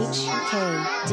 HKD.